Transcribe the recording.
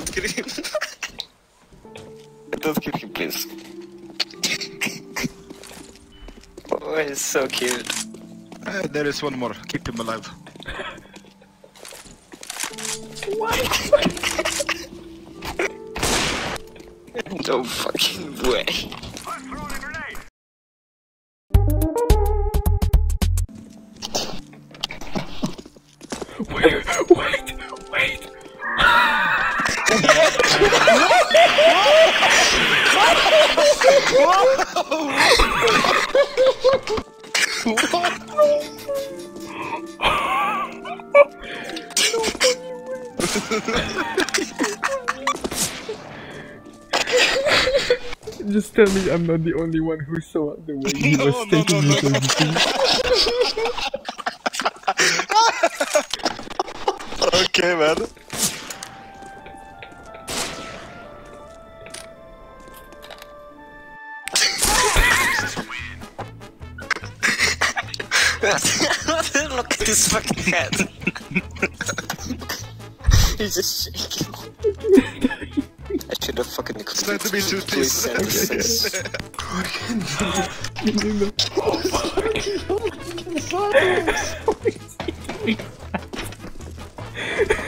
Don't kill him. Don't kill him, please. oh, he's so cute. Uh, there is one more. Keep him alive. what? No fucking way. Wait, wait. Just tell me I'm not the only one who saw the way he No, was no, taking no, no, to the okay, man. Look at his fucking head. He's just shaking. I should have fucking explained to me two please sentences. Fucking Oh my god.